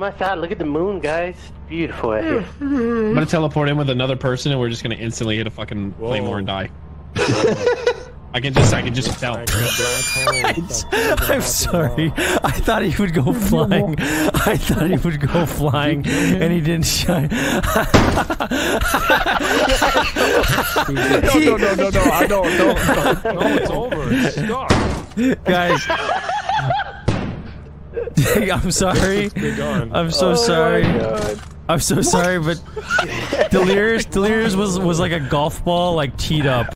my side, look at the moon, guys. Beautiful out here. I'm gonna teleport in with another person, and we're just gonna instantly hit a fucking claymore and die. I can just, I can just tell. I'm sorry. I thought he would go flying. I thought he would go flying, and he didn't shine. no, no, no, no, no, I don't, no, no, no, it's over. Stop. Guys. I'm sorry. I'm so oh sorry. I'm so sorry, but Delirious, Delirious was was like a golf ball, like teed up.